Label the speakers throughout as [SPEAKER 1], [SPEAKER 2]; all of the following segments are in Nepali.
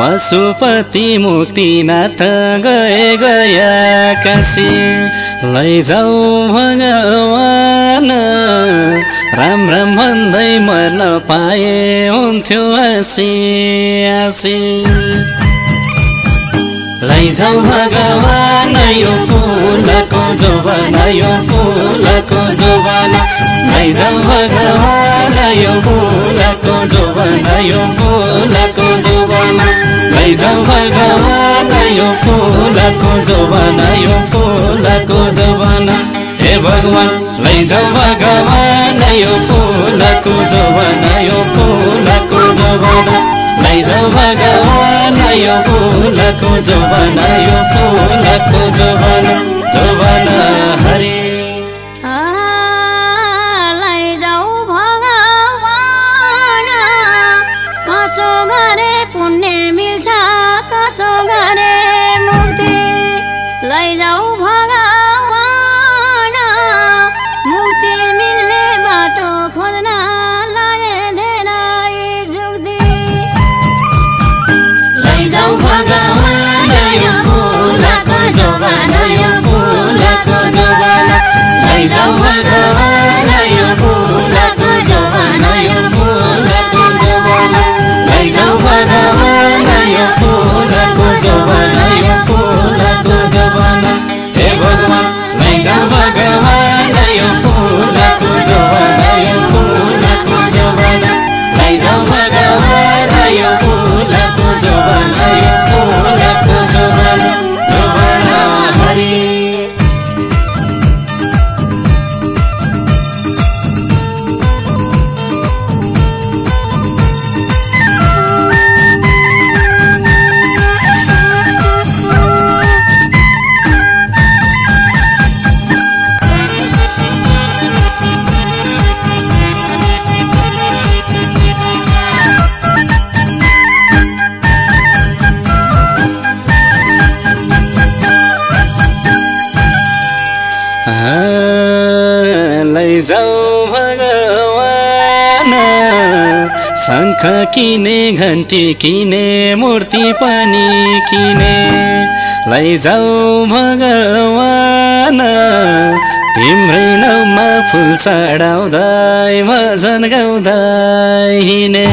[SPEAKER 1] पशुपति मुक्तिनाथ गए गया काशी। लैजाऊ भगवान राम राम भन्दै मर्न पाए हुन्थ्यो हाँसी हाँसी लैजाऊ भगवान यो फुलको जोबन यो फुलको जोबन लैजाऊ भगवान यो फुलको जोबन यो फुलको लैजाऊ भगवान यो फुलको जोबन यो फुलको जोबन हे भगवान लैजाऊ भगवान यो फुलको जोबन यो फुलको जोबन लैजाऊ भगवान यो फुलको जोबन यो फुलको जोबन जोबन हरि शङ्ख किने घन्टी किने मूर्ति पनि किने लैजाऊ भगवान। तिम्रै नाउँमा फुल चढाउँदै भजन गाउँदै हिँडे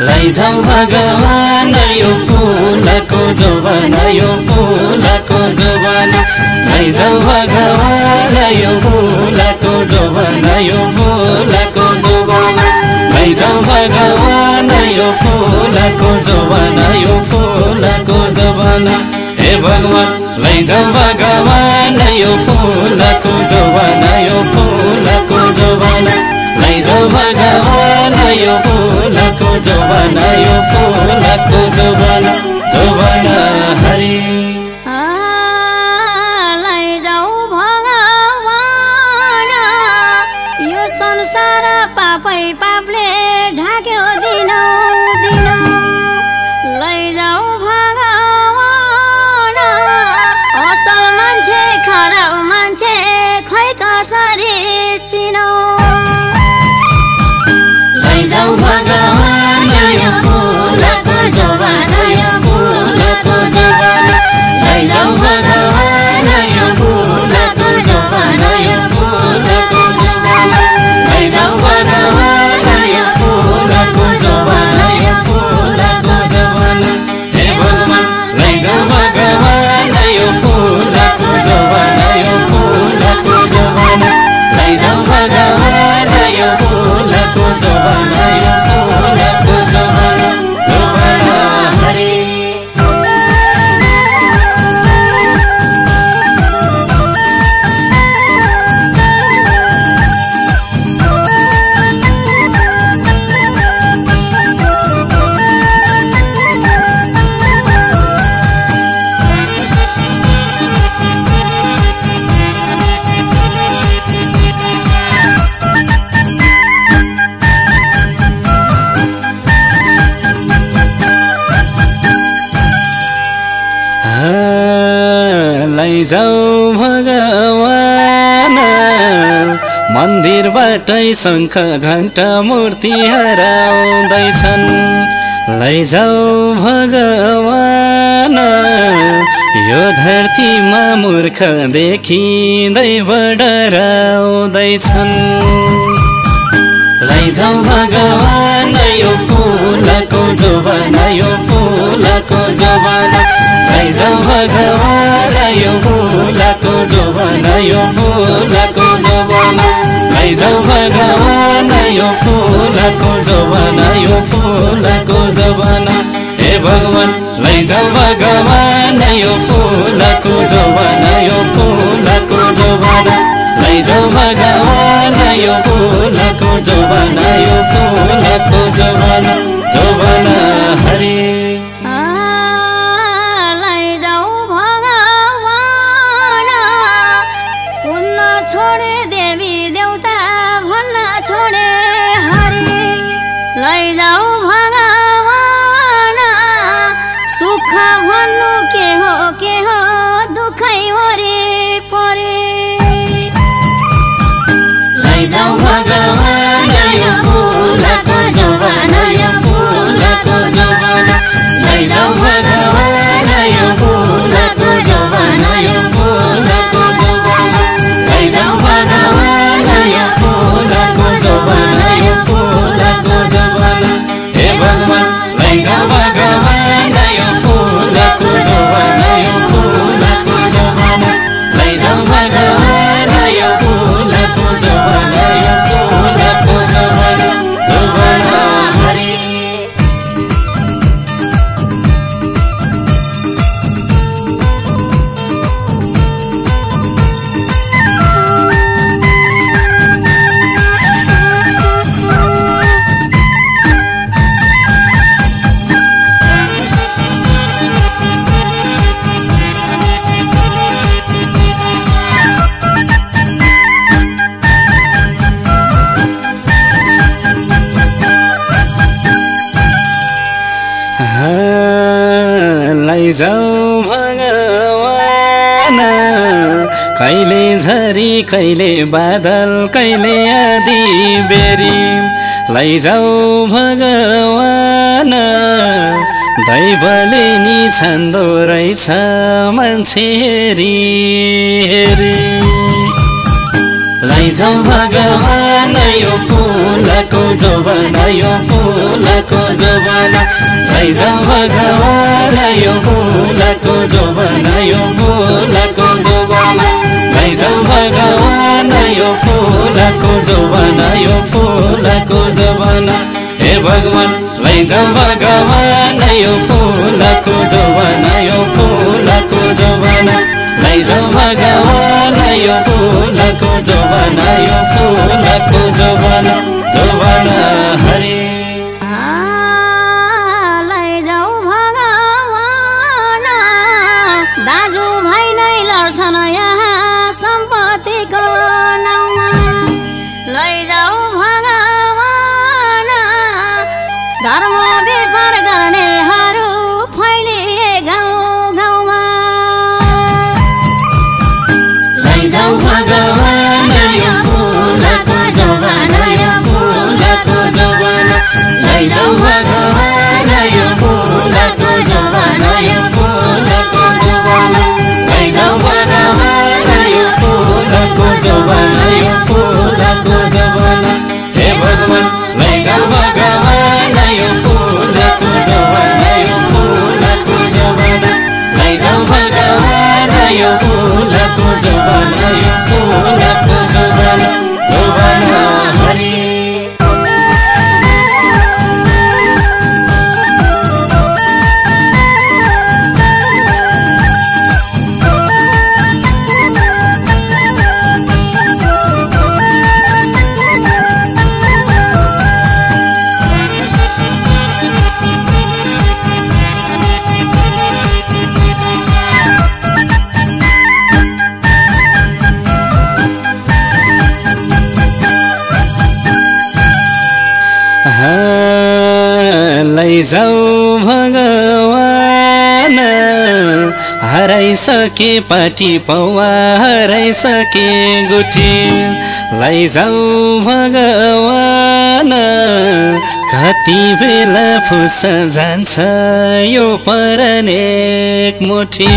[SPEAKER 1] लैजाऊ भगवान यो फुलको जोबन यो फुलको जोबन। लैजाऊ भगवान यो फुलको जोबन। यो फुलको जोबन लैजाऊ भगवान यो फुलको जोबन। यो फुलको जोबन हे भगवान लैजाऊ भगवान यो फुलको फुलको जोबन जोबन हरि
[SPEAKER 2] यो संसार पापै पापले ढाक्यो दिनौ। लैजाऊ भगवान।
[SPEAKER 1] मन मन्दिरबाटै शङ्ख घण्टा मूर्ति हराउँदैछन्। लैजाऊ भगवान। यो धरतीमा मूर्ख देखिँदै बडराउँदैछन्। लैजाऊ भगवान यो फुलको जोबाना यो फुलको जोबाना लैजाऊ भगवान यो फुलको जोबाना यो फुलको जोबाना लैजाऊ भगवान यो फुलको जोबाना यो फुलको जोबाना हे भगवान लैजाऊ भगवान यो फुलको जोबाना यो फुलको जोबाना लैजाऊ भगवान यो फुलको जोबाना यो फुलको जोबाना
[SPEAKER 2] लैजाऊ भगवान लैजाऊ भगवान।
[SPEAKER 1] कहिले झरी कहिले बादल कहिले आदि बेरी। लैजाऊ भगवान। दैवले नि छन्दो रहेछ मान्छे हेरी हेरी। लैजाऊ भगवान। यो फुलको जोबाना यो फुलको जोबाना लैजाऊ भगवान यो फुलको जोबाना यो फुलको जोबाना लैजाऊ भगवान यो फुलको जोबाना यो फुलको जोबाना हे भगवान लैजाऊ भगवान यो फुलको जोबाना यो जोबाना जोबाना
[SPEAKER 2] लैजाऊ भगवान।
[SPEAKER 1] हराइसके पाटी पौवा हराइसके गुठी। लैजाऊ भगवान। कति बेला फुस जान्छ यो परनेक मुठी।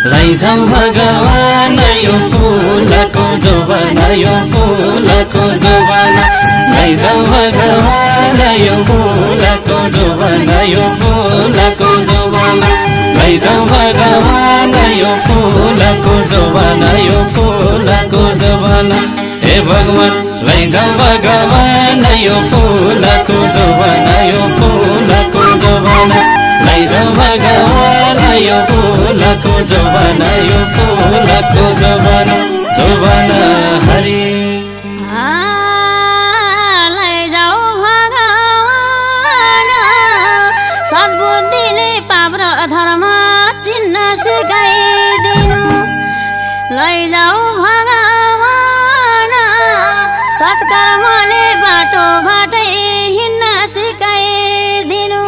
[SPEAKER 1] लैजाऊ भगवान यो फुलको जोबाना यो फुलको जोबाना लैजाऊ भगवान यो फुलको जोबाना यो फुलको जोबाना लैजाऊ भगवान यो फुलको जोबाना यो फुलको जोबाना हे भगवान लैजाऊ भगवान यो फुलको जोबाना यो फुलको फुलको जोबाना यो फुलको जोबाना जोबाना हरि।
[SPEAKER 2] सद्बुद्धिले र धर्म चिन्न सिकाइदिनु। लैजाऊ भगवान। सत्कर्मले बाटो बाटै हिँड्न सिकाइदिनु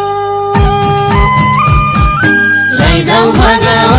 [SPEAKER 3] लैजाऊ भगवान।